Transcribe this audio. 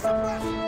suppressed!